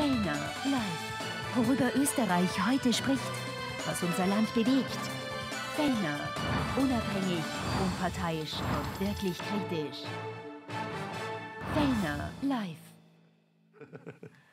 Fellner live. Worüber Österreich heute spricht, was unser Land bewegt. Fellner, unabhängig, unparteiisch und wirklich kritisch. Fellner live.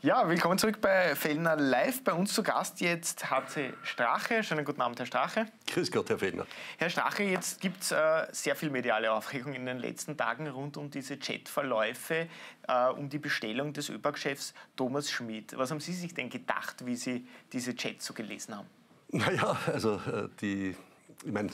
Ja, willkommen zurück bei Fellner Live. Bei uns zu Gast jetzt HC Strache. Schönen guten Abend, Herr Strache. Grüß Gott, Herr Fellner. Herr Strache, jetzt gibt es äh, sehr viel mediale Aufregung in den letzten Tagen rund um diese Chatverläufe, äh, um die Bestellung des ÖBAG-Chefs Thomas Schmidt. Was haben Sie sich denn gedacht, wie Sie diese Chats so gelesen haben? Naja, also äh, die, ich meine,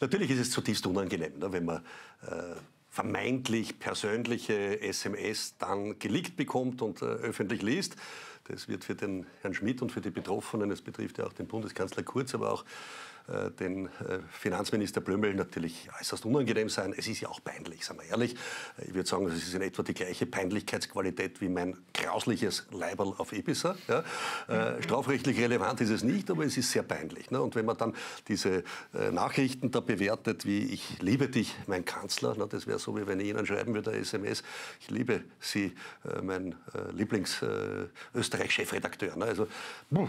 natürlich ist es zutiefst unangenehm, ne, wenn man äh, vermeintlich persönliche SMS dann geleakt bekommt und äh, öffentlich liest. Das wird für den Herrn Schmidt und für die Betroffenen, es betrifft ja auch den Bundeskanzler Kurz, aber auch den äh, Finanzminister Blömel natürlich äußerst unangenehm sein. Es ist ja auch peinlich, sagen wir ehrlich. Ich würde sagen, es ist in etwa die gleiche Peinlichkeitsqualität wie mein grausliches Leiberl auf Ibiza. Ja. Äh, strafrechtlich relevant ist es nicht, aber es ist sehr peinlich. Ne? Und wenn man dann diese Nachrichten da bewertet, wie ich liebe dich, mein Kanzler, ne? das wäre so, wie wenn ich Ihnen schreiben würde, SMS, ich liebe Sie, mein Lieblings-Österreich-Chefredakteur. Ne? Also,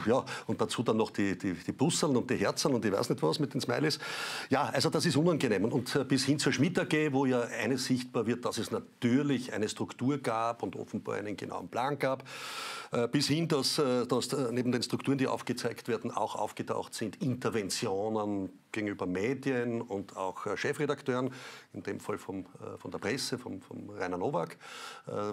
ja, und dazu dann noch die, die, die Busseln und die Herzen und die weiß nicht was mit den Smileys. Ja, also das ist unangenehm. Und äh, bis hin zur Schmidt AG, wo ja eines sichtbar wird, dass es natürlich eine Struktur gab und offenbar einen genauen Plan gab, äh, bis hin, dass, äh, dass neben den Strukturen, die aufgezeigt werden, auch aufgetaucht sind Interventionen gegenüber Medien und auch Chefredakteuren, in dem Fall vom, von der Presse, vom, vom Rainer Nowak,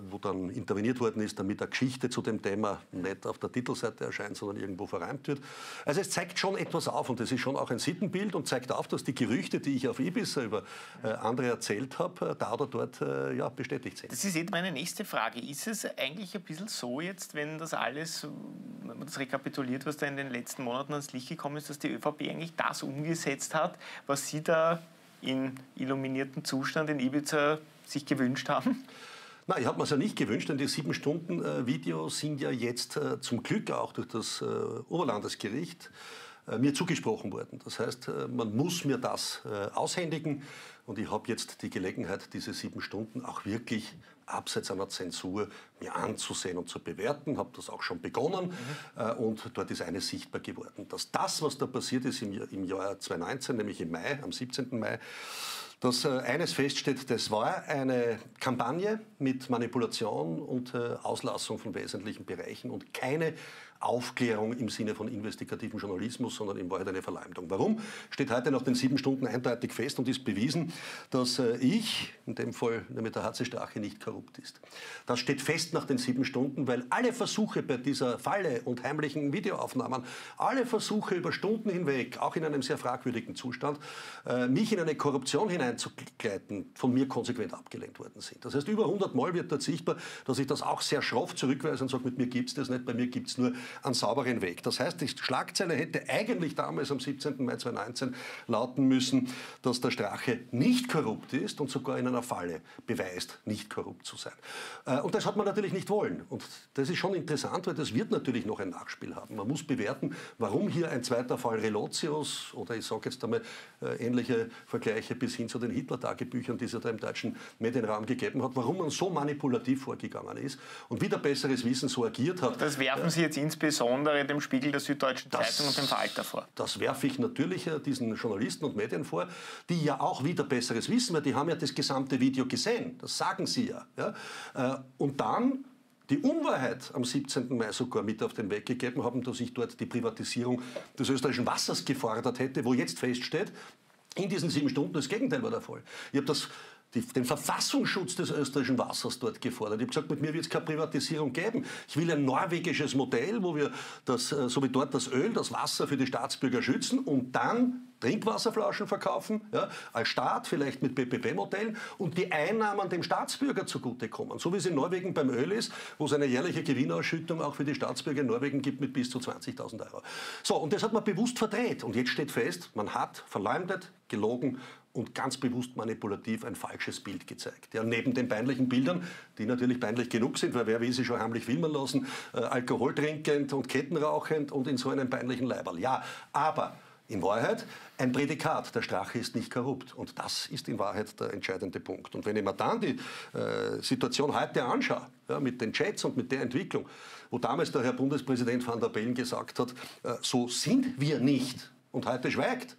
wo dann interveniert worden ist, damit eine Geschichte zu dem Thema nicht auf der Titelseite erscheint, sondern irgendwo verreimt wird. Also es zeigt schon etwas auf und es ist schon auch ein Sittenbild und zeigt auf, dass die Gerüchte, die ich auf Ibiza über äh, andere erzählt habe, äh, da oder dort äh, ja, bestätigt sind. Das ist jetzt meine nächste Frage. Ist es eigentlich ein bisschen so jetzt, wenn das alles, wenn man das rekapituliert, was da in den letzten Monaten ans Licht gekommen ist, dass die ÖVP eigentlich das umgesetzt hat, was Sie da in illuminierten Zustand in Ibiza sich gewünscht haben? Nein, ich habe mir es ja nicht gewünscht, denn die sieben Stunden äh, Videos sind ja jetzt äh, zum Glück auch durch das äh, Oberlandesgericht äh, mir zugesprochen worden. Das heißt, man muss mir das aushändigen und ich habe jetzt die Gelegenheit, diese sieben Stunden auch wirklich abseits einer Zensur mir anzusehen und zu bewerten. Habe das auch schon begonnen mhm. und dort ist eines sichtbar geworden, dass das, was da passiert ist im im Jahr 2019, nämlich im Mai, am 17. Mai, dass eines feststeht, das war eine Kampagne mit Manipulation und Auslassung von wesentlichen Bereichen und keine Aufklärung im Sinne von investigativen Journalismus, sondern in Wahrheit eine Verleumdung. Warum? Steht heute nach den sieben Stunden eindeutig fest und ist bewiesen, dass äh, ich, in dem Fall nämlich der HC Strache, nicht korrupt ist. Das steht fest nach den sieben Stunden, weil alle Versuche bei dieser Falle und heimlichen Videoaufnahmen, alle Versuche über Stunden hinweg, auch in einem sehr fragwürdigen Zustand, äh, mich in eine Korruption hineinzugleiten, von mir konsequent abgelehnt worden sind. Das heißt, über 100 Mal wird dort sichtbar, dass ich das auch sehr schroff zurückweise und sage, mit mir gibt es das nicht, bei mir gibt es nur einen sauberen Weg. Das heißt, die Schlagzeile hätte eigentlich damals am 17. Mai 2019 lauten müssen, dass der Strache nicht korrupt ist und sogar in einer Falle beweist, nicht korrupt zu sein. Äh, und das hat man natürlich nicht wollen. Und das ist schon interessant, weil das wird natürlich noch ein Nachspiel haben. Man muss bewerten, warum hier ein zweiter Fall Relotius oder ich sage jetzt einmal äh, ähnliche Vergleiche bis hin zu den Hitler-Tagebüchern, die es ja da im deutschen Medienraum gegeben hat, warum man so manipulativ vorgegangen ist und wieder besseres Wissen so agiert hat. Das werfen Sie jetzt insbesondere insbesondere dem Spiegel der Süddeutschen das, Zeitung und dem Falter vor. Das werfe ich natürlich äh, diesen Journalisten und Medien vor, die ja auch wieder Besseres wissen, weil die haben ja das gesamte Video gesehen. Das sagen sie ja. ja? Äh, und dann die Unwahrheit am 17. Mai sogar mit auf den Weg gegeben haben, dass ich dort die Privatisierung des österreichischen Wassers gefordert hätte, wo jetzt feststeht, in diesen sieben Stunden das Gegenteil war der Fall. Ich habe das die, den Verfassungsschutz des österreichischen Wassers dort gefordert. Ich habe gesagt, mit mir wird es keine Privatisierung geben. Ich will ein norwegisches Modell, wo wir das, äh, so wie dort das Öl, das Wasser für die Staatsbürger schützen und dann Trinkwasserflaschen verkaufen, ja, als Staat, vielleicht mit PPP-Modellen, und die Einnahmen dem Staatsbürger zugutekommen. So wie es in Norwegen beim Öl ist, wo es eine jährliche Gewinnausschüttung auch für die Staatsbürger in Norwegen gibt mit bis zu 20.000 Euro. So, und das hat man bewusst verdreht. Und jetzt steht fest, man hat verleumdet, gelogen und ganz bewusst manipulativ ein falsches Bild gezeigt. Ja, neben den peinlichen Bildern, die natürlich peinlich genug sind, weil wer will sich schon heimlich filmen lassen, äh, Alkohol trinkend und kettenrauchend und in so einem peinlichen Leiberl. Ja, aber In Wahrheit ein Prädikat, der Strache ist nicht korrupt. Und das ist in Wahrheit der entscheidende Punkt. Und wenn ich mir dann die äh, Situation heute anschaue, ja, mit den Chats und mit der Entwicklung, wo damals der Herr Bundespräsident van der Bellen gesagt hat, äh, so sind wir nicht und heute schweigt,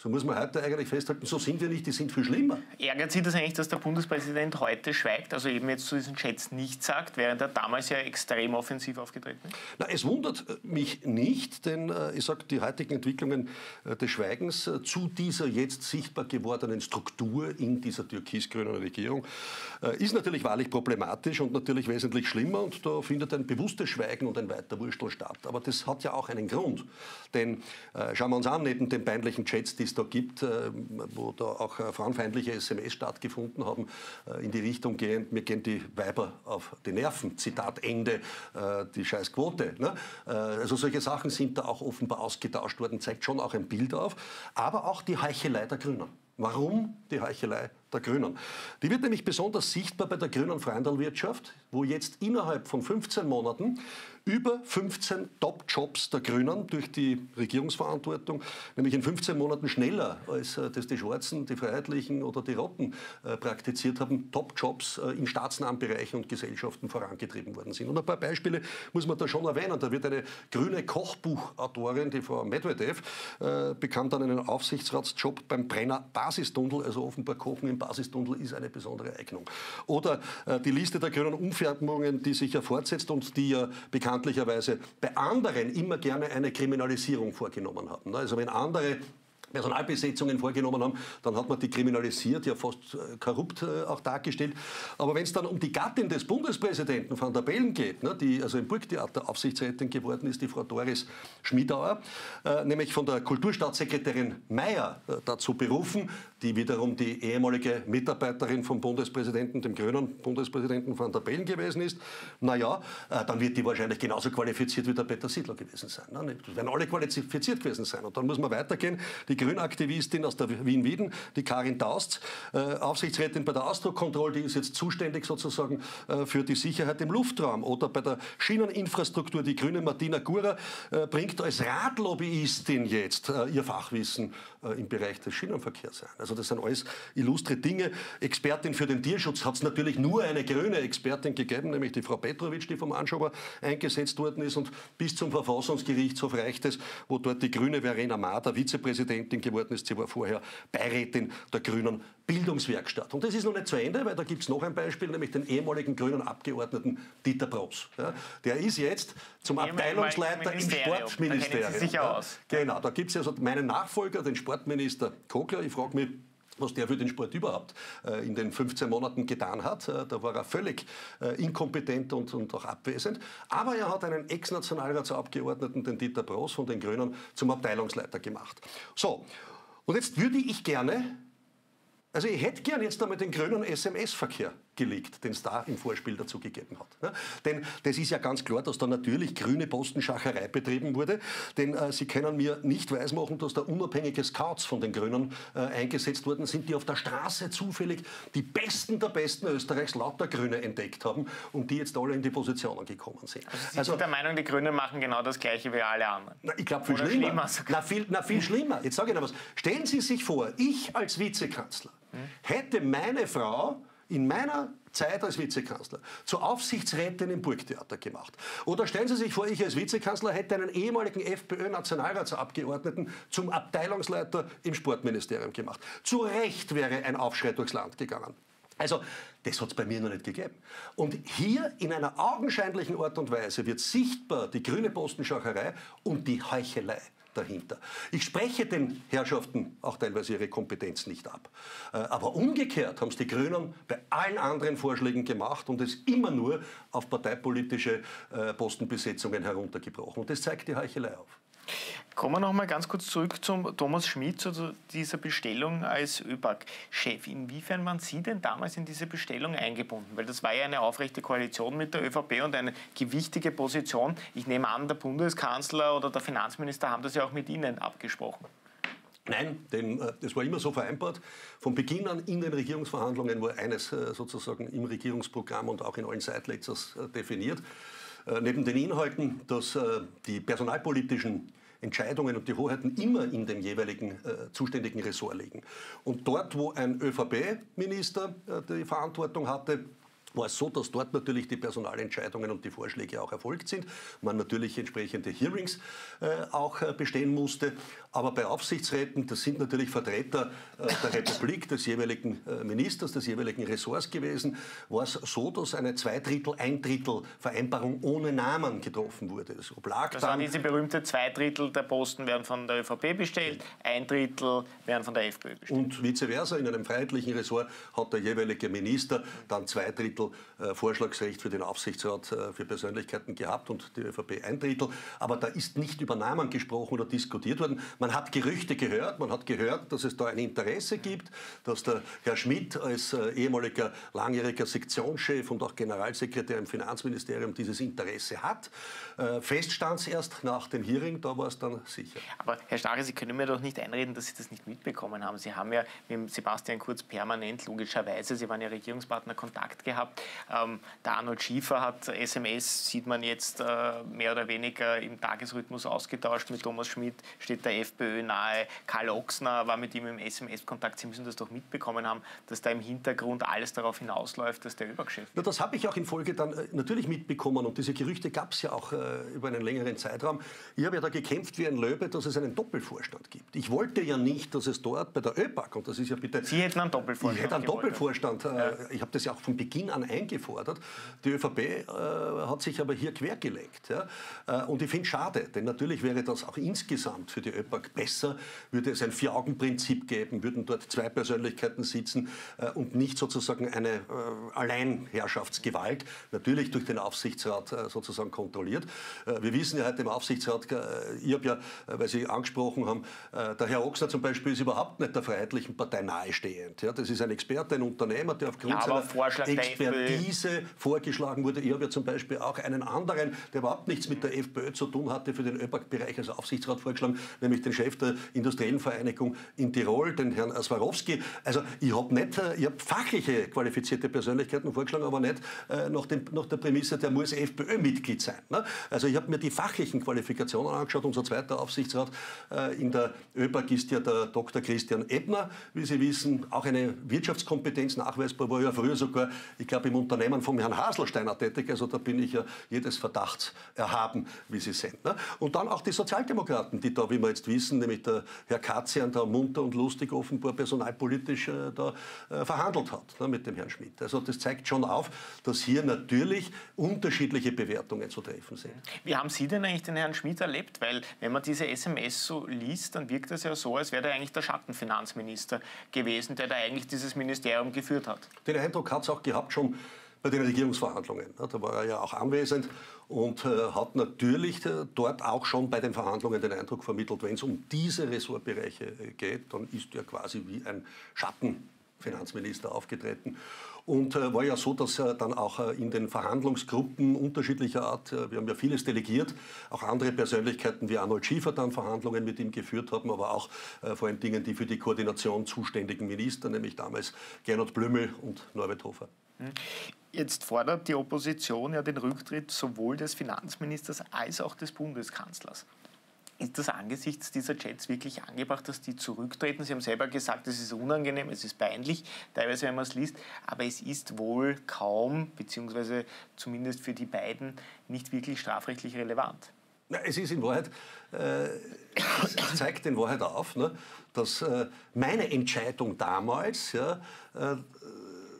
so muss man heute eigentlich festhalten, so sind wir nicht, die sind viel schlimmer. Ärgert Sie das eigentlich, dass der Bundespräsident heute schweigt, also eben jetzt zu diesen Chats nichts sagt, während er damals ja extrem offensiv aufgetreten ist? Na, es wundert mich nicht, denn äh, ich sage, die heutigen Entwicklungen äh, des Schweigens äh, zu dieser jetzt sichtbar gewordenen Struktur in dieser türkis-grünen Regierung äh, ist natürlich wahrlich problematisch und natürlich wesentlich schlimmer und da findet ein bewusstes Schweigen und ein weiter Wurstel statt. Aber das hat ja auch einen Grund, denn äh, schauen wir uns an, neben den peinlichen Chats, die es da gibt, äh, wo da auch äh, frauenfeindliche SMS stattgefunden haben, äh, in die Richtung gehend, mir gehen die Weiber auf die Nerven, Zitat Ende, die Scheißquote. Ne? Also solche Sachen sind da auch offenbar ausgetauscht worden, zeigt schon auch ein Bild auf, aber auch die Heuchelei der Grünen. Warum die Heuchelei der Grünen? Die wird nämlich besonders sichtbar bei der grünen Freundalwirtschaft, wo jetzt innerhalb von 15 Monaten über 15 Top-Jobs der Grünen durch die Regierungsverantwortung, nämlich in 15 Monaten schneller, als äh, das die Schwarzen, die Freiheitlichen oder die Roten äh, praktiziert haben, Top-Jobs äh, in staatsnahen Bereichen und Gesellschaften vorangetrieben worden sind. Und ein paar Beispiele muss man da schon erwähnen. Da wird eine grüne Kochbuchautorin, die Frau Medvedev, bekam dann einen Aufsichtsratsjob beim Brenner Basistunnel, also offenbar Kochen im Basistunnel ist eine besondere Eignung. Oder die Liste der grünen Umfärbungen, die sich ja fortsetzt und die ja bekannt bekanntlicherweise bei anderen immer gerne eine Kriminalisierung vorgenommen haben. Also wenn andere Personalbesetzungen vorgenommen haben, dann hat man die kriminalisiert, ja fast äh, korrupt äh, auch dargestellt. Aber wenn es dann um die Gattin des Bundespräsidenten van der Bellen geht, ne, die also im Burgtheater Aufsichtsrätin geworden ist, die Frau Doris Schmiedauer, äh, nämlich von der Kulturstaatssekretärin Mayer dazu berufen, die wiederum die ehemalige Mitarbeiterin vom Bundespräsidenten, dem grünen Bundespräsidenten van der Bellen gewesen ist, naja, äh, dann wird die wahrscheinlich genauso qualifiziert wie der Peter Siedler gewesen sein. Ne? Die werden alle qualifiziert gewesen sein. Und dann muss man weitergehen. Die Grünaktivistin aus der Wien-Wieden, die Karin Daust, äh, Aufsichtsrätin bei der Ausdruckkontrolle, die ist jetzt zuständig sozusagen äh, für die Sicherheit im Luftraum. Oder bei der Schieneninfrastruktur, die grüne Martina Gura bringt als Radlobbyistin jetzt ihr Fachwissen im Bereich des Schienenverkehrs ein. Also das sind alles illustre Dinge. Expertin für den Tierschutz hat es natürlich nur eine grüne Expertin gegeben, nämlich die Frau Petrovic, die vom Anschober eingesetzt worden ist. Und bis zum Verfassungsgerichtshof reicht es, wo dort die grüne Verena Mader Vizepräsidentin Präsidentin geworden ist. Sie war vorher Beirätin der Grünen Bildungswerkstatt. Und das ist noch nicht zu Ende, weil da gibt es noch ein Beispiel, nämlich den ehemaligen grünen Abgeordneten Dieter Bross. Ja, der ist jetzt zum Abteilungsleiter im Sportministerium. Da sicher ja, aus. Genau, da gibt es also meinen Nachfolger, den Sportminister Kogler. Ich frage mich, was der für den Sport überhaupt äh, in den 15 Monaten getan hat. Äh, da war er völlig äh, inkompetent und, und auch abwesend. Aber er hat einen Ex-Nationalratsabgeordneten, den Dieter Bross von den Grünen, zum Abteilungsleiter gemacht. So, und jetzt würde ich gerne, also ich hätte gern jetzt einmal den grünen SMS-Verkehr gelegt, den es da im Vorspiel dazu gegeben hat. Ja, denn das ist ja ganz klar, dass da natürlich grüne Postenschacherei betrieben wurde. Denn äh, Sie können mir nicht weismachen, dass da unabhängige Scouts von den Grünen äh, eingesetzt worden sind, die auf der Straße zufällig die Besten der Besten Österreichs lauter Grüne entdeckt haben und die jetzt alle in die Positionen gekommen sind. Also Sie also, sind der Meinung, die Grünen machen genau das Gleiche wie alle anderen? Na, ich glaube viel Oder schlimmer. schlimmer na, viel, na, viel schlimmer. Jetzt sage ich Ihnen was. Stellen Sie sich vor, ich als Vizekanzler hm? hätte meine Frau in meiner Zeit als Vizekanzler zur Aufsichtsrätin im Burgtheater gemacht. Oder stellen Sie sich vor, ich als Vizekanzler hätte einen ehemaligen FPÖ-Nationalratsabgeordneten zum Abteilungsleiter im Sportministerium gemacht. Zu Recht wäre ein Aufschrei durchs Land gegangen. Also, das hat es bei mir noch nicht gegeben. Und hier in einer augenscheinlichen Art und Weise wird sichtbar die grüne Postenschacherei und die Heuchelei dahinter. Ich spreche den Herrschaften auch teilweise ihre Kompetenz nicht ab. Äh, aber umgekehrt haben es die Grünen bei allen anderen Vorschlägen gemacht und es immer nur auf parteipolitische äh, Postenbesetzungen heruntergebrochen. Und das zeigt die Heuchelei auf. Kommen wir noch mal ganz kurz zurück zum Thomas Schmidt, zu dieser Bestellung als ÖBAG-Chef. Inwiefern waren Sie denn damals in diese Bestellung eingebunden? Weil das war ja eine aufrechte Koalition mit der ÖVP und eine gewichtige Position. Ich nehme an, der Bundeskanzler oder der Finanzminister haben das ja auch mit Ihnen abgesprochen. Nein, denn äh, das war immer so vereinbart. Von Beginn an in den Regierungsverhandlungen war eines äh, sozusagen im Regierungsprogramm und auch in allen Sideletters äh, definiert. Äh, neben den Inhalten, dass äh, die personalpolitischen Entscheidungen und die Hoheiten immer in dem jeweiligen äh, zuständigen Ressort liegen. Und dort, wo ein ÖVP-Minister äh, die Verantwortung hatte, war es so, dass dort natürlich die Personalentscheidungen und die Vorschläge auch erfolgt sind. Man natürlich entsprechende Hearings äh, auch äh, bestehen musste. Aber bei Aufsichtsräten, das sind natürlich Vertreter äh, der Republik, des jeweiligen äh, Ministers, des jeweiligen Ressorts gewesen, war es so, dass eine Zweidrittel, Eindrittel Vereinbarung ohne Namen getroffen wurde. Das oblag das dann, diese berühmte Zweidrittel der Posten werden von der ÖVP bestellt, ein Drittel werden von der FPÖ bestellt. Und vice versa, in einem freiheitlichen Ressort hat der jeweilige Minister dann zwei Drittel äh, Vorschlagsrecht für den Aufsichtsrat äh, für Persönlichkeiten gehabt und die ÖVP ein Drittel. Aber da ist nicht über Namen gesprochen oder diskutiert worden. Man hat Gerüchte gehört, man hat gehört, dass es da ein Interesse gibt, dass der Herr Schmidt als äh, ehemaliger langjähriger Sektionschef und auch Generalsekretär im Finanzministerium dieses Interesse hat. Fest stand es erst nach dem Hearing, da war es dann sicher. Aber Herr Starke, Sie können mir doch nicht einreden, dass Sie das nicht mitbekommen haben. Sie haben ja mit Sebastian Kurz permanent, logischerweise, Sie waren ja Regierungspartner, Kontakt gehabt. Ähm, der Arnold Schiefer hat SMS, sieht man jetzt äh, mehr oder weniger im Tagesrhythmus ausgetauscht. Mit Thomas Schmidt steht der FPÖ nahe. Karl Ochsner war mit ihm im SMS-Kontakt. Sie müssen das doch mitbekommen haben, dass da im Hintergrund alles darauf hinausläuft, dass der Übergeschäft. Ja, das habe ich auch in Folge dann äh, natürlich mitbekommen und diese Gerüchte gab es ja auch äh, über einen längeren Zeitraum. Ich habe ja da gekämpft wie ein Löwe, dass es einen Doppelvorstand gibt. Ich wollte ja nicht, dass es dort bei der ÖPAC, und das ist ja bitte... Sie hätten einen Doppelvorstand Ich hätte einen Doppelvorstand. Äh, ja. Ich habe das ja auch von Beginn an eingefordert. Die ÖVP äh, hat sich aber hier quergelegt. Ja? Äh, und ich finde es schade, denn natürlich wäre das auch insgesamt für die ÖPAC besser, würde es ein Vier-Augen-Prinzip geben, würden dort zwei Persönlichkeiten sitzen äh, und nicht sozusagen eine äh, Alleinherrschaftsgewalt, natürlich durch den Aufsichtsrat äh, sozusagen kontrolliert. Wir wissen ja heute im Aufsichtsrat, ich habe ja, weil Sie angesprochen haben, der Herr Ochsner zum Beispiel ist überhaupt nicht der Freiheitlichen Partei nahestehend. Ja? Das ist ein Experte, ein Unternehmer, der aufgrund ja, seiner Expertise vorgeschlagen wurde. Ich habe ja zum Beispiel auch einen anderen, der überhaupt nichts mit der FPÖ zu tun hatte, für den ÖPAC-Bereich als Aufsichtsrat vorgeschlagen, nämlich den Chef der Industriellen Vereinigung in Tirol, den Herrn Swarovski. Also ich habe nicht, ich habe fachliche qualifizierte Persönlichkeiten vorgeschlagen, aber nicht äh, nach, dem, nach der Prämisse, der muss FPÖ-Mitglied sein. Ne? Also ich habe mir die fachlichen Qualifikationen angeschaut. Unser zweiter Aufsichtsrat äh, in der ÖPAC ist ja der Dr. Christian Ebner, wie Sie wissen, auch eine Wirtschaftskompetenz nachweisbar, war ja früher sogar, ich glaube, im Unternehmen vom Herrn Haselsteiner tätig, also da bin ich ja jedes Verdachts erhaben, wie Sie sehen. Ne? Und dann auch die Sozialdemokraten, die da, wie wir jetzt wissen, nämlich der Herr Katzian da munter und lustig offenbar personalpolitisch äh, da äh, verhandelt hat ne, mit dem Herrn Schmidt. Also das zeigt schon auf, dass hier natürlich unterschiedliche Bewertungen zu treffen sind. Wie haben Sie denn eigentlich den Herrn Schmidt erlebt? Weil wenn man diese SMS so liest, dann wirkt es ja so, als wäre er eigentlich der Schattenfinanzminister gewesen, der da eigentlich dieses Ministerium geführt hat. Den Eindruck hat es auch gehabt schon bei den Regierungsverhandlungen. Da war er ja auch anwesend und äh, hat natürlich äh, dort auch schon bei den Verhandlungen den Eindruck vermittelt, wenn es um diese Ressortbereiche äh, geht, dann ist er quasi wie ein Schattenfinanzminister aufgetreten. Und äh, war ja so, dass er dann auch äh, in den Verhandlungsgruppen unterschiedlicher Art, äh, wir haben ja vieles delegiert, auch andere Persönlichkeiten wie Arnold Schiefer dann Verhandlungen mit ihm geführt haben, aber auch vor allen Dingen die für die Koordination zuständigen Minister, nämlich damals Gernot Blümel und Norbert Hofer. Jetzt fordert die Opposition ja den Rücktritt sowohl des Finanzministers als auch des Bundeskanzlers. Ist das angesichts dieser Chats wirklich angebracht, dass die zurücktreten? Sie haben selber gesagt, es ist unangenehm, es ist peinlich, teilweise, wenn man es liest, aber es ist wohl kaum, beziehungsweise zumindest für die beiden, nicht wirklich strafrechtlich relevant. Na, es ist in Wahrheit, äh, es zeigt in Wahrheit auf, ne, dass äh, meine Entscheidung damals, ja, äh,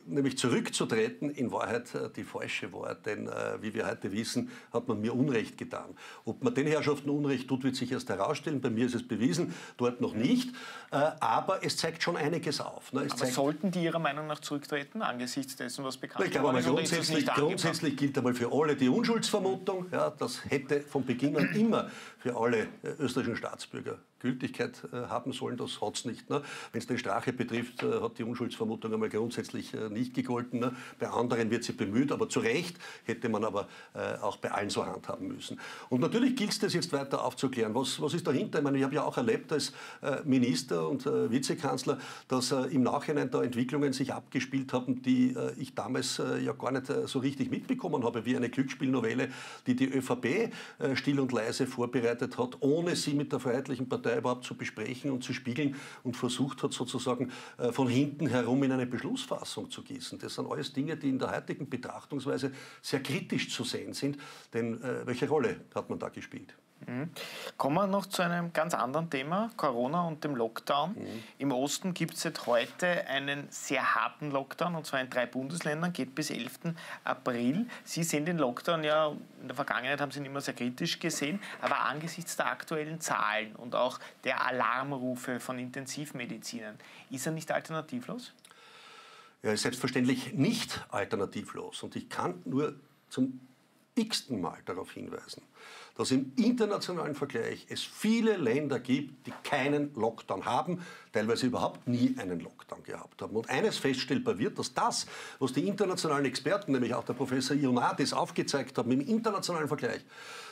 nämlich zurückzutreten, in Wahrheit äh, die falsche war. Denn äh, wie wir heute wissen, hat man mir Unrecht getan. Ob man den Herrschaften Unrecht tut, wird sich erst herausstellen. Bei mir ist es bewiesen, dort noch nicht. Äh, aber es zeigt schon einiges auf. Ne? aber sollten die Ihrer Meinung nach zurücktreten, angesichts dessen, was bekannt ich glaube, ist? Grundsätzlich, grundsätzlich gilt einmal für alle die Unschuldsvermutung. Ja, das hätte von Beginn an immer für alle österreichischen Staatsbürger Gültigkeit äh, haben sollen, das hat es nicht. Ne? Wenn es den Strache betrifft, äh, hat die Unschuldsvermutung einmal grundsätzlich äh, nicht gegolten. Ne? Bei anderen wird sie bemüht, aber zu Recht hätte man aber auch bei allen so handhaben müssen. Und natürlich gilt es das jetzt weiter aufzuklären. Was, was ist dahinter? Ich meine, ich habe ja auch erlebt als Minister und Vizekanzler, dass im Nachhinein da Entwicklungen sich abgespielt haben, die ich damals ja gar nicht so richtig mitbekommen habe, wie eine Glücksspielnovelle, die die ÖVP still und leise vorbereitet hat, ohne sie mit der Freiheitlichen Partei Partei überhaupt zu besprechen und zu spiegeln und versucht hat, sozusagen äh, von hinten herum in eine Beschlussfassung zu gießen. Das sind alles Dinge, die in der heutigen Betrachtungsweise sehr kritisch zu sehen sind. Denn äh, welche Rolle hat man da gespielt? Mhm. Kommen wir noch zu einem ganz anderen Thema, Corona und dem Lockdown. Mhm. Im Osten gibt es seit heute einen sehr harten Lockdown, und zwar in drei Bundesländern, geht bis 11. April. Sie sehen den Lockdown ja, in der Vergangenheit haben Sie ihn immer sehr kritisch gesehen, aber angesichts der aktuellen Zahlen und auch der Alarmrufe von Intensivmedizinern, ist er nicht alternativlos? Er ist selbstverständlich nicht alternativlos. Und ich kann nur zum x-ten Mal darauf hinweisen, dass im internationalen Vergleich es viele Länder gibt, die keinen Lockdown haben, teilweise überhaupt nie einen Lockdown gehabt haben. Und eines feststellbar wird, dass das, was die internationalen Experten, nämlich auch der Professor Ionadis, aufgezeigt haben im internationalen Vergleich,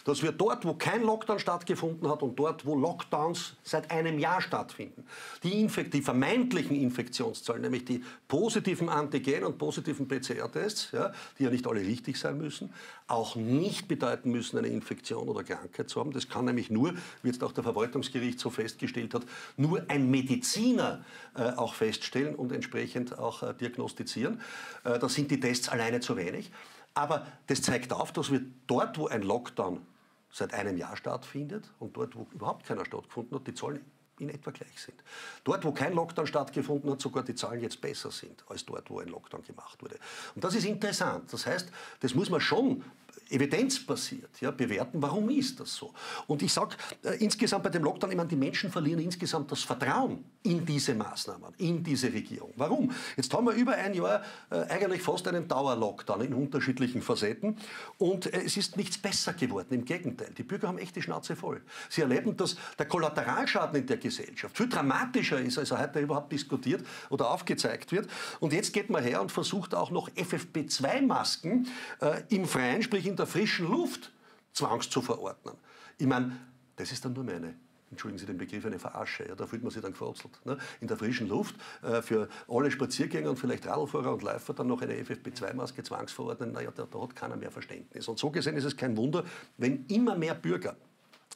dass wir dort, wo kein Lockdown stattgefunden hat und dort, wo Lockdowns seit einem Jahr stattfinden, die, Infekt die vermeintlichen Infektionszahlen, nämlich die positiven Antigen- und positiven PCR-Tests, ja, die ja nicht alle richtig sein müssen, auch nicht bedeuten müssen, eine Infektion oder Krankheit zu haben. Das kann nämlich nur, wie jetzt auch der Verwaltungsgericht so festgestellt hat, nur ein Mediziner äh, auch feststellen und entsprechend auch äh, diagnostizieren. Äh, da sind die Tests alleine zu wenig. Aber das zeigt auf, dass wir dort, wo ein Lockdown seit einem Jahr stattfindet und dort, wo überhaupt keiner stattgefunden hat, die Zahlen in etwa gleich sind. Dort, wo kein Lockdown stattgefunden hat, sogar die Zahlen jetzt besser sind als dort, wo ein Lockdown gemacht wurde. Und das ist interessant. Das heißt, das muss man schon evidenzbasiert ja, bewerten, warum ist das so. Und ich sage äh, insgesamt bei dem Lockdown, ich meine, die Menschen verlieren insgesamt das Vertrauen in diese Maßnahmen, in diese Regierung. Warum? Jetzt haben wir über ein Jahr äh, eigentlich fast einen Dauerlockdown in unterschiedlichen Facetten und äh, es ist nichts besser geworden, im Gegenteil. Die Bürger haben echt die Schnauze voll. Sie erleben, dass der Kollateralschaden in der Gesellschaft viel dramatischer ist, als er heute überhaupt diskutiert oder aufgezeigt wird. Und jetzt geht man her und versucht auch noch FFP2-Masken äh, im Freien, sprich in der frischen Luft zwangs zu verordnen. Ich meine, das ist dann nur meine entschuldigen Sie den Begriff, eine Verarsche. Ja, da fühlt man sich dann gefurzelt. Ne? In der frischen Luft äh, für alle Spaziergänger und vielleicht Radlfahrer und Läufer dann noch eine FFP2-Maske zwangsverordnen, naja, da, da hat keiner mehr Verständnis. Und so gesehen ist es kein Wunder, wenn immer mehr Bürger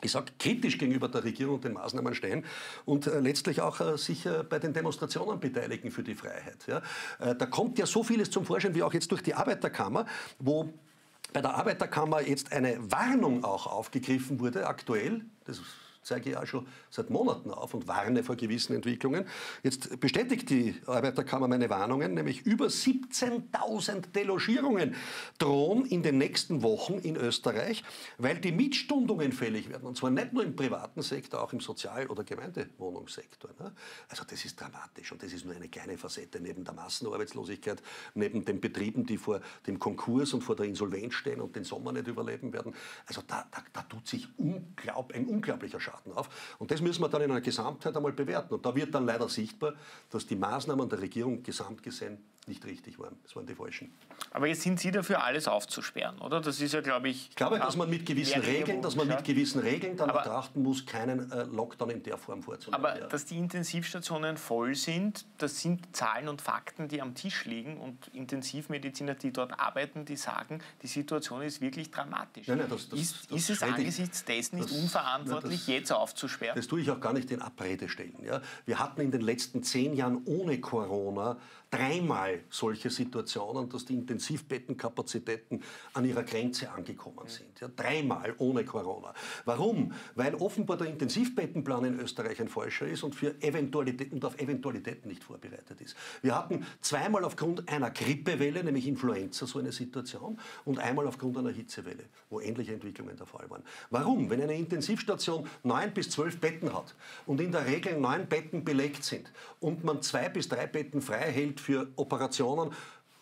ich sage, kritisch gegenüber der Regierung und den Maßnahmen stehen und äh, letztlich auch äh, sich äh, bei den Demonstrationen beteiligen für die Freiheit. Ja. Äh, da kommt ja so vieles zum Vorschein, wie auch jetzt durch die Arbeiterkammer, wo bei der Arbeiterkammer jetzt eine Warnung auch aufgegriffen wurde, aktuell. Das zeige ich auch schon seit Monaten auf und warne vor gewissen Entwicklungen. Jetzt bestätigt die Arbeiterkammer meine Warnungen, nämlich über 17.000 Delogierungen drohen in den nächsten Wochen in Österreich, weil die Mietstundungen fällig werden. Und zwar nicht nur im privaten Sektor, auch im Sozial- oder Gemeindewohnungssektor. Ne? Also das ist dramatisch und das ist nur eine kleine Facette neben der Massenarbeitslosigkeit, neben den Betrieben, die vor dem Konkurs und vor der Insolvenz stehen und den Sommer nicht überleben werden. Also da, da, da tut sich unglaub, ein unglaublicher Schaden Schaden auf. Und das müssen wir dann in einer Gesamtheit einmal bewerten. Und da wird dann leider sichtbar, dass die Maßnahmen der Regierung gesamt gesehen nicht richtig waren. Das waren die falschen. Aber jetzt sind Sie dafür, alles aufzusperren, oder? Das ist ja, glaube ich. Ich glaube, dass man mit gewissen Regeln, dass man mit gewissen Regeln dann aber, betrachten muss, keinen äh, Lockdown in der Form vorzunehmen. Aber ja. dass die Intensivstationen voll sind, das sind Zahlen und Fakten, die am Tisch liegen und Intensivmediziner, die dort arbeiten, die sagen, die Situation ist wirklich dramatisch. Nein, nein, das, das, ist, ist es angesichts dessen nicht unverantwortlich, nein, jetzt aufzusperren? Das tue ich auch gar nicht in Abrede stellen. Ja? Wir hatten in den letzten zehn Jahren ohne Corona dreimal solche Situationen, dass die Intensivbettenkapazitäten an ihrer Grenze angekommen sind. Ja, dreimal ohne Corona. Warum? Weil offenbar der Intensivbettenplan in Österreich ein falscher ist und, für Eventualitäten, und auf Eventualitäten nicht vorbereitet ist. Wir hatten zweimal aufgrund einer Grippewelle, nämlich Influenza, so eine Situation und einmal aufgrund einer Hitzewelle, wo ähnliche Entwicklungen der Fall waren. Warum? Wenn eine Intensivstation neun bis zwölf Betten hat und in der Regel neun Betten belegt sind und man zwei bis drei Betten frei hält für Operationen,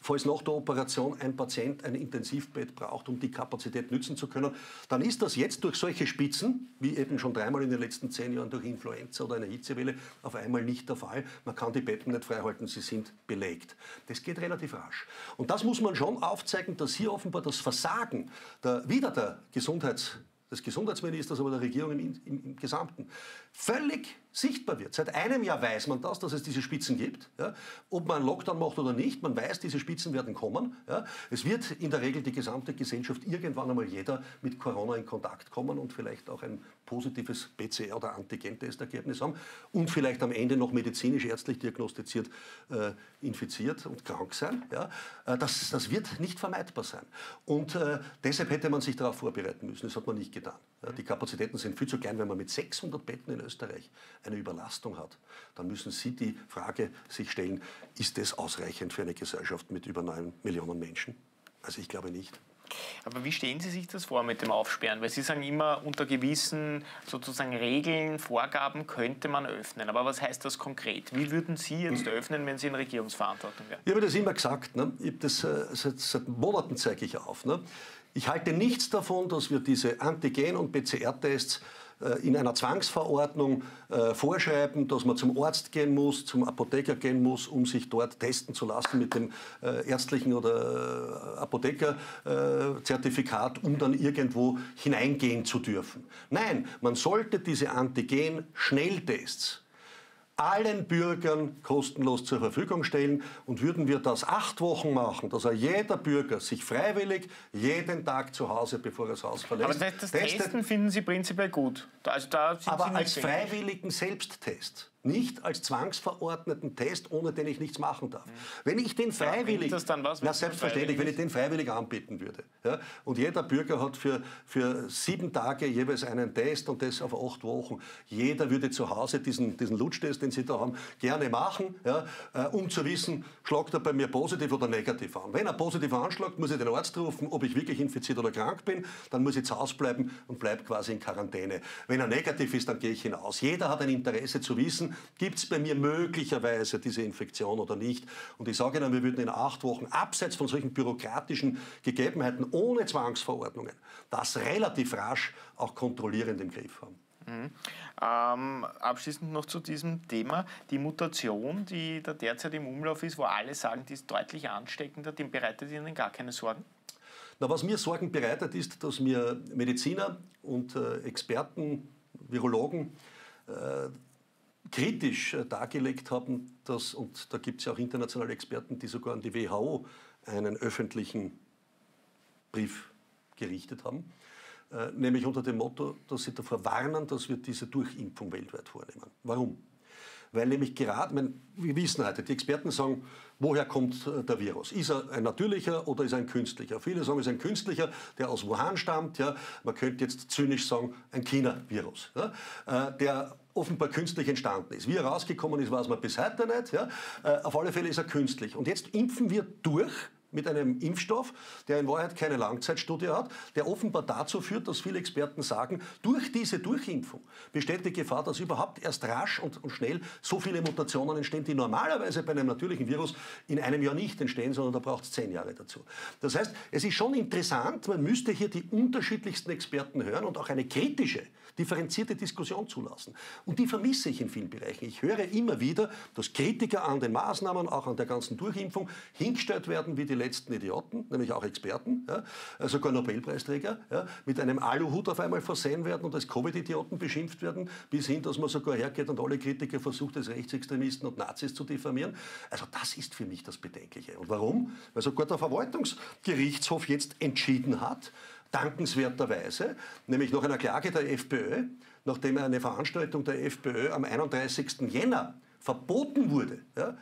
falls nach der Operation ein Patient ein Intensivbett braucht, um die Kapazität nützen zu können, dann ist das jetzt durch solche Spitzen, wie eben schon dreimal in den letzten zehn Jahren durch Influenza oder eine Hitzewelle, auf einmal nicht der Fall. Man kann die Betten nicht freihalten, sie sind belegt. Das geht relativ rasch. Und das muss man schon aufzeigen, dass hier offenbar das Versagen der, wieder der Gesundheits des Gesundheitsministers, aber der Regierung im, im, im, Gesamten, völlig sichtbar wird. Seit einem Jahr weiß man das, dass es diese Spitzen gibt. Ja. Ob man einen Lockdown macht oder nicht, man weiß, diese Spitzen werden kommen. Ja. Es wird in der Regel die gesamte Gesellschaft irgendwann einmal jeder mit Corona in Kontakt kommen und vielleicht auch ein positives PCR- oder Antigen-Testergebnis haben und vielleicht am Ende noch medizinisch-ärztlich diagnostiziert äh, infiziert und krank sein. Ja. Äh, das, das wird nicht vermeidbar sein. Und äh, deshalb hätte man sich darauf vorbereiten müssen. Das hat man nicht getan. Die Kapazitäten sind viel zu klein, wenn man mit 600 Betten in Österreich eine Überlastung hat, dann müssen Sie die Frage sich stellen, ist das ausreichend für eine Gesellschaft mit über 9 Millionen Menschen? Also ich glaube nicht. Aber wie stellen Sie sich das vor mit dem Aufsperren? Weil Sie sagen immer, unter gewissen sozusagen Regeln, Vorgaben könnte man öffnen. Aber was heißt das konkret? Wie würden Sie jetzt hm. öffnen, wenn Sie in Regierungsverantwortung wären? Ich habe das immer gesagt. Ne? Ich das, äh, seit, seit, Monaten zeige ich auf. Ne? Ich halte nichts davon, dass wir diese Antigen- und PCR-Tests in einer Zwangsverordnung äh, vorschreiben, dass man zum Arzt gehen muss, zum Apotheker gehen muss, um sich dort testen zu lassen mit dem äh, ärztlichen oder Apothekerzertifikat, um dann irgendwo hineingehen zu dürfen. Nein, man sollte diese Antigen-Schnelltests allen Bürgern kostenlos zur Verfügung stellen. Und würden wir das acht Wochen machen, dass jeder Bürger sich freiwillig jeden Tag zu Hause, bevor er das Haus verlässt, Aber das, das Testen finden Sie prinzipiell gut. Also da aber als freiwilligen Selbsttest nicht als zwangsverordneten Test, ohne den ich nichts machen darf. Mhm. Wenn ich den freiwillig, das dann was, na selbstverständlich, wenn ich den freiwillig anbieten würde, ja, und jeder Bürger hat für, für sieben Tage jeweils einen Test und das auf acht Wochen, jeder würde zu Hause diesen, diesen Lutschtest, den Sie da haben, gerne machen, ja, äh, um zu wissen, schlagt er bei mir positiv oder negativ an. Wenn er positiv anschlagt, muss ich den Arzt rufen, ob ich wirklich infiziert oder krank bin, dann muss ich zu Hause bleiben und bleibe quasi in Quarantäne. Wenn er negativ ist, dann gehe ich hinaus. Jeder hat ein Interesse zu wissen, gibt es bei mir möglicherweise diese Infektion oder nicht. Und ich sage Ihnen, wir würden in acht Wochen, abseits von solchen bürokratischen Gegebenheiten, ohne Zwangsverordnungen, das relativ rasch auch kontrollierend im Griff haben. Mhm. Ähm, abschließend noch zu diesem Thema. Die Mutation, die da derzeit im Umlauf ist, wo alle sagen, die ist deutlich ansteckender, dem bereitet Ihnen gar keine Sorgen? Na, was mir Sorgen bereitet, ist, dass mir Mediziner und äh, Experten, Virologen äh, kritisch äh, dargelegt haben, dass, und da gibt es ja auch internationale Experten, die sogar an die WHO einen öffentlichen Brief gerichtet haben, äh, nämlich unter dem Motto, dass sie davor warnen, dass wir diese Durchimpfung weltweit vornehmen. Warum? Weil nämlich gerade, mein, wir wissen heute, die Experten sagen, woher kommt äh, der Virus? Ist er ein natürlicher oder ist er ein künstlicher? Viele sagen, es ist ein künstlicher, der aus Wuhan stammt. Ja. Man könnte jetzt zynisch sagen, ein China-Virus, ja, der offenbar künstlich entstanden ist. Wie er rausgekommen ist, weiß man bis heute nicht. Ja. Äh, auf alle Fälle ist er künstlich. Und jetzt impfen wir durch mit einem Impfstoff, der in Wahrheit keine Langzeitstudie hat, der offenbar dazu führt, dass viele Experten sagen, durch diese Durchimpfung besteht die Gefahr, dass überhaupt erst rasch und, und, schnell so viele Mutationen entstehen, die normalerweise bei einem natürlichen Virus in einem Jahr nicht entstehen, sondern da braucht es zehn Jahre dazu. Das heißt, es ist schon interessant, man müsste hier die unterschiedlichsten Experten hören und auch eine kritische, differenzierte Diskussion zulassen. Und die vermisse ich in vielen Bereichen. Ich höre immer wieder, dass Kritiker an den Maßnahmen, auch an der ganzen Durchimpfung, hingestellt werden wie die letzten Idioten, nämlich auch Experten, ja, sogar Nobelpreisträger, ja, mit einem Aluhut auf einmal versehen werden und als Covid-Idioten beschimpft werden, bis hin, dass man sogar hergeht und alle Kritiker versucht, als Rechtsextremisten und Nazis zu diffamieren. Also das ist für mich das Bedenkliche. Und warum? Weil sogar der Verwaltungsgerichtshof jetzt entschieden hat, dankenswerterweise, nämlich nach einer Klage der FPÖ, nachdem eine Veranstaltung der FPÖ am 31. Jänner verboten wurde, ja,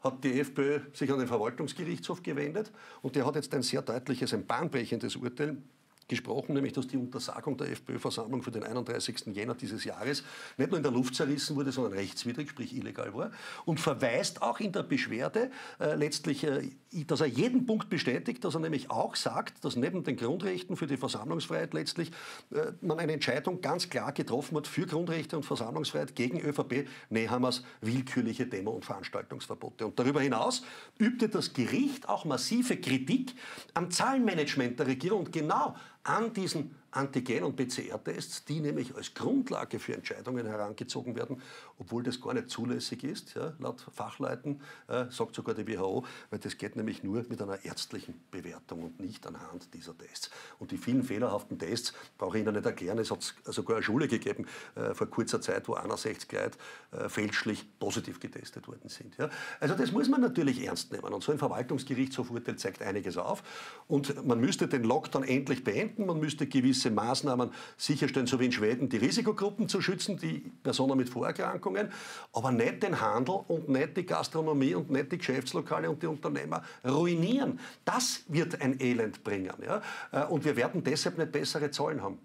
hat die FPÖ sich an den Verwaltungsgerichtshof gewendet und der hat jetzt ein sehr deutliches, ein bahnbrechendes Urteil gesprochen, nämlich dass die Untersagung der FPÖ-Versammlung für den 31. Jänner dieses Jahres nicht nur in der Luft zerrissen wurde, sondern rechtswidrig, sprich illegal war, und verweist auch in der Beschwerde äh, letztlich, äh, dass er jeden Punkt bestätigt, dass er nämlich auch sagt, dass neben den Grundrechten für die Versammlungsfreiheit letztlich äh, man eine Entscheidung ganz klar getroffen hat für Grundrechte und Versammlungsfreiheit gegen ÖVP Nehammers willkürliche Demo- und Veranstaltungsverbote. Und darüber hinaus übte das Gericht auch massive Kritik am Zahlenmanagement der Regierung und genau an diesen Antigen- und PCR-Tests, die nämlich als Grundlage für Entscheidungen herangezogen werden, obwohl das gar nicht zulässig ist, ja, laut Fachleuten, äh, sagt sogar die WHO, weil das geht nämlich nur mit einer ärztlichen Bewertung und nicht anhand dieser Tests. Und die vielen fehlerhaften Tests brauche ich Ihnen nicht erklären. Es hat sogar eine Schule gegeben äh, vor kurzer Zeit, wo 61 Leute äh, fälschlich positiv getestet worden sind. Ja. Also das muss man natürlich ernst nehmen. Und so ein Verwaltungsgerichtshofurteil zeigt einiges auf. Und man müsste den Lockdown endlich beenden. Man müsste gewisse Maßnahmen sicherstellen, so wie in Schweden, die Risikogruppen zu schützen, die Personen mit Vorerkrankungen, aber nicht den Handel und nicht die Gastronomie und nicht die Geschäftslokale und die Unternehmer ruinieren. Das wird ein Elend bringen. Ja? Äh, und wir werden deshalb nicht bessere Zahlen haben.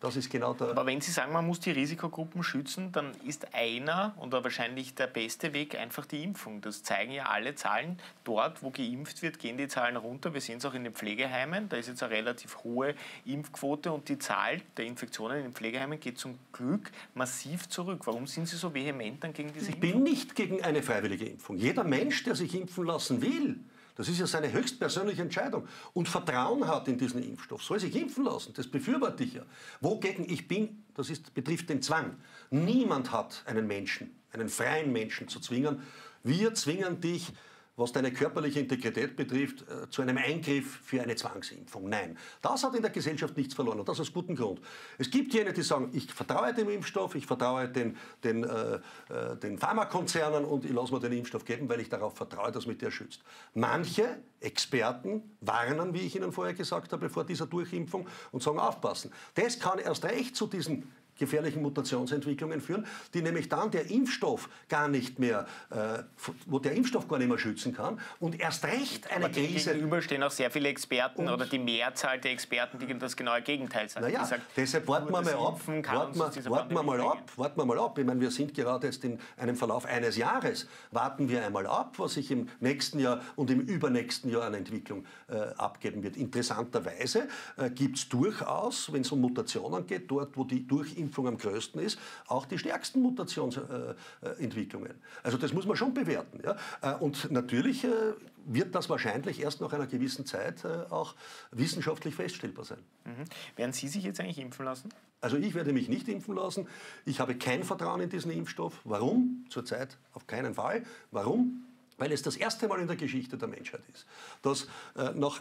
Das ist genau der. Aber wenn Sie sagen, man muss die Risikogruppen schützen, dann ist einer oder wahrscheinlich der beste Weg einfach die Impfung. Das zeigen ja alle Zahlen. Dort, wo geimpft wird, gehen die Zahlen runter. Wir sehen es auch in den Pflegeheimen. Da ist jetzt eine relativ hohe Impfquote und die Zahl der Infektionen in den Pflegeheimen geht zum Glück massiv zurück. Warum sind Sie so vehement dann gegen diese Impfung? Ich bin nicht gegen eine freiwillige Impfung. Jeder Mensch, der sich impfen lassen will, das ist ja seine höchstpersönliche Entscheidung. Und Vertrauen hat in diesen Impfstoff, soll sich impfen lassen. Das befürworte ich ja. Wogegen ich bin, das ist, betrifft den Zwang. Niemand hat einen Menschen, einen freien Menschen zu zwingen. Wir zwingen dich, was deine körperliche Integrität betrifft, äh, zu einem Eingriff für eine Zwangsimpfung. Nein, das hat in der Gesellschaft nichts verloren und das aus gutem Grund. Es gibt jene, die sagen, ich vertraue dem Impfstoff, ich vertraue den, den, äh, äh, den Pharmakonzernen und ich lasse mir den Impfstoff geben, weil ich darauf vertraue, dass mich der schützt. Manche Experten warnen, wie ich Ihnen vorher gesagt habe, vor dieser Durchimpfung und sagen, aufpassen. Das kann erst recht zu diesen gefährlichen Mutationsentwicklungen führen, die nämlich dann der Impfstoff gar nicht mehr, äh, wo der Impfstoff gar nicht mehr schützen kann und erst recht eine Aber Krise. Gegenüber stehen auch sehr viele Experten oder die Mehrzahl der Experten, die das genaue Gegenteil sagen. Naja, sagen, deshalb warten wir mal ab. Warten wir, warten wir mal ab. Warten wir mal ab. Ich meine, wir sind gerade jetzt in einem Verlauf eines Jahres. Warten wir einmal ab, was sich im nächsten Jahr und im übernächsten Jahr an Entwicklung äh, abgeben wird. Interessanterweise äh, gibt es durchaus, wenn es um Mutationen geht, dort, wo die Durchimpfung Impfung am größten ist, auch die stärksten Mutationsentwicklungen. Also das muss man schon bewerten. Ja? Äh, und natürlich äh, wird das wahrscheinlich erst nach einer gewissen Zeit äh, auch wissenschaftlich feststellbar sein. Mhm. Werden Sie sich jetzt eigentlich impfen lassen? Also ich werde mich nicht impfen lassen. Ich habe kein Vertrauen in diesen Impfstoff. Warum? Zurzeit auf keinen Fall. Warum? Weil es das erste Mal in der Geschichte der Menschheit ist, dass äh, nach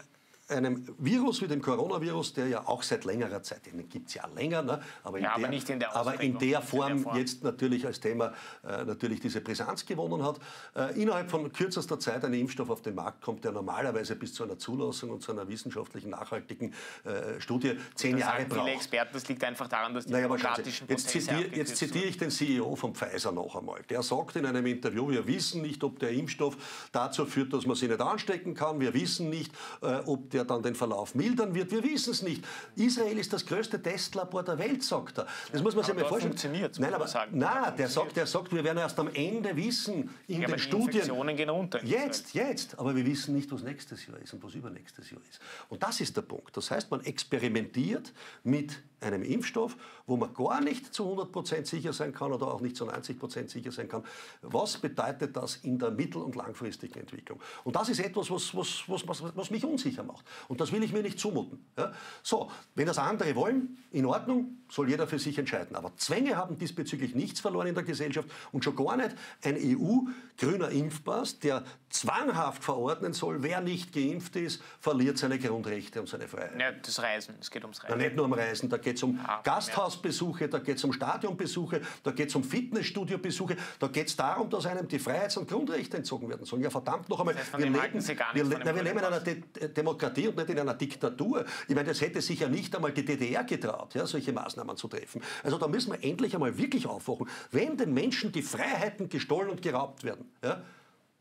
einem Virus wie dem Coronavirus, der ja auch seit längerer Zeit, den gibt es ja länger, ne? aber, in ja, der, aber, in der, aber in der Form, in der Form jetzt natürlich als Thema äh, natürlich diese Brisanz gewonnen hat, äh, innerhalb von kürzester Zeit ein Impfstoff auf den Markt kommt, der normalerweise bis zu einer Zulassung und zu einer wissenschaftlichen, nachhaltigen äh, Studie zehn Jahre sagen braucht. Viele Experten, das liegt einfach daran, dass die naja, demokratischen jetzt zitiere, jetzt zitiere ich den CEO von Pfizer noch einmal. Der sagt in einem Interview, wir wissen nicht, ob der Impfstoff dazu führt, dass man sich nicht anstecken kann. Wir wissen nicht, äh, ob der dann den Verlauf mildern wird. Wir wissen es nicht. Israel ist das größte Testlabor der Welt, sagt er. Das ja, muss man sich mal vorstellen. Funktioniert, nein, aber sagen. Nein, der sagt, der sagt, wir werden erst am Ende wissen in ja, den die Studien. Infektionen gehen runter. Jetzt, jetzt. Aber wir wissen nicht, was nächstes Jahr ist und was übernächstes Jahr ist. Und das ist der Punkt. Das heißt, man experimentiert mit einem Impfstoff, wo man gar nicht zu 100% sicher sein kann oder auch nicht zu 90% sicher sein kann. Was bedeutet das in der mittel- und langfristigen Entwicklung? Und das ist etwas, was, was, was, was, mich unsicher macht. Und das will ich mir nicht zumuten. Ja? So, wenn das andere wollen, in Ordnung, soll jeder für sich entscheiden. Aber Zwänge haben diesbezüglich nichts verloren in der Gesellschaft und schon gar nicht ein EU-grüner Impfpass, der zwanghaft verordnen soll, wer nicht geimpft ist, verliert seine Grundrechte und seine Freiheit. Ja, das Reisen, es geht ums Reisen. Ja, nicht nur um Reisen, da geht es um ja, Gasthausbesuche, da geht es um Stadionbesuche, da geht es um Fitnessstudiobesuche, da geht es darum, dass einem die Freiheits- und Grundrechte entzogen werden sollen. Ja, verdammt noch einmal, das heißt, wir, leben, wir, na, wir leben in einer De Demokratie und nicht in einer Diktatur. Ich meine, das hätte sich ja nicht einmal die DDR getraut, ja, solche Maßnahmen zu treffen. Also da müssen wir endlich einmal wirklich aufwachen. Wenn den Menschen die Freiheiten gestohlen und geraubt werden, ja,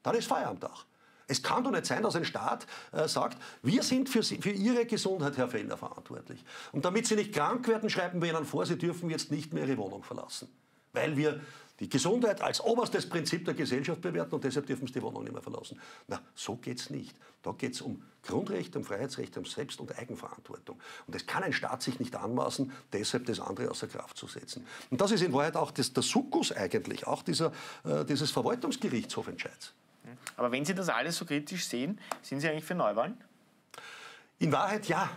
dann ist Feierabend auch. Es kann doch nicht sein, dass ein Staat äh, sagt, wir sind für, Sie, für Ihre Gesundheit, Herr Fellner, verantwortlich. Und damit Sie nicht krank werden, schreiben wir Ihnen vor, Sie dürfen jetzt nicht mehr Ihre Wohnung verlassen. Weil wir die Gesundheit als oberstes Prinzip der Gesellschaft bewerten und deshalb dürfen sie die Wohnung nicht mehr verlassen. Na, so geht es nicht. Da geht es um Grundrechte, um Freiheitsrechte, um Selbst- und Eigenverantwortung. Und das kann ein Staat sich nicht anmaßen, deshalb das andere außer Kraft zu setzen. Und das ist in Wahrheit auch das, der Sukkus eigentlich, auch dieser, äh, dieses Verwaltungsgerichtshofentscheids. Aber wenn Sie das alles so kritisch sehen, sind Sie eigentlich für Neuwahlen? In Wahrheit ja.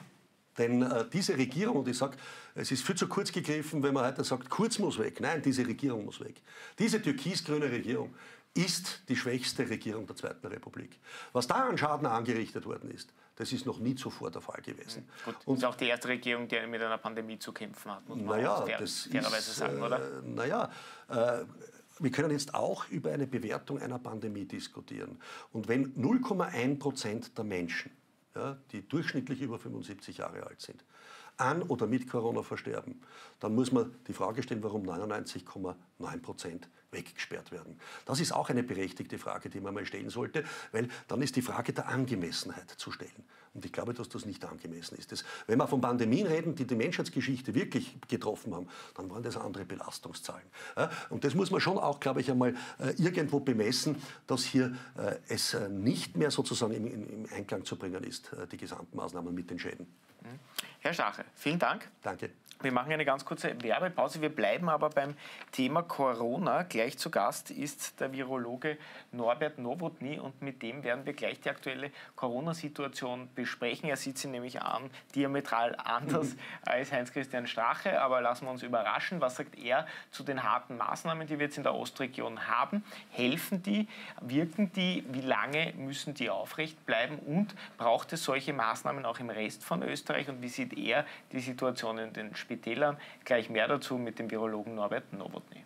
Denn äh, diese Regierung, und ich sage, es ist viel zu kurz gegriffen, wenn man heute sagt, Kurz muss weg. Nein, diese Regierung muss weg. Diese türkis-grüne Regierung ist die schwächste Regierung der Zweiten Republik. Was da an Schaden angerichtet worden ist, das ist noch nie zuvor der Fall gewesen. Gut, und ist auch die erste Regierung, die mit einer Pandemie zu kämpfen hat, muss man naja, fair, das fairerweise sagen, oder? Äh, naja, äh, wir können jetzt auch über eine Bewertung einer Pandemie diskutieren. Und wenn 0,1 Prozent der Menschen ja, die durchschnittlich über 75 Jahre alt sind, an oder mit Corona versterben, dann muss man die Frage stellen, warum 99,9 Prozent weggesperrt werden. Das ist auch eine berechtigte Frage, die man mal stellen sollte, weil dann ist die Frage der Angemessenheit zu stellen. Und ich glaube, dass das nicht angemessen ist. Das, wenn wir von Pandemien reden, die die Menschheitsgeschichte wirklich getroffen haben, dann waren das andere Belastungszahlen. Und das muss man schon auch, glaube ich, einmal äh, irgendwo bemessen, dass hier äh, es äh, nicht mehr sozusagen im, Einklang zu bringen ist, die Gesamtmaßnahmen mit den Schäden. Herr Schache, vielen Dank. Danke. Wir machen eine ganz kurze Werbepause. Wir bleiben aber beim Thema Corona. Gleich zu Gast ist der Virologe Norbert Nowotny und mit dem werden wir gleich die aktuelle Corona-Situation besprechen. Er sieht sie nämlich an, diametral anders als Heinz-Christian Strache. Aber lassen wir uns überraschen. Was sagt er zu den harten Maßnahmen, die wir jetzt in der Ostregion haben? Helfen die? Wirken die? Wie lange müssen die aufrecht bleiben? Und braucht es solche Maßnahmen auch im Rest von Österreich? Und wie sieht er die Situation in den Spitälern? Gleich mehr dazu mit dem Virologen Norbert Nowotny.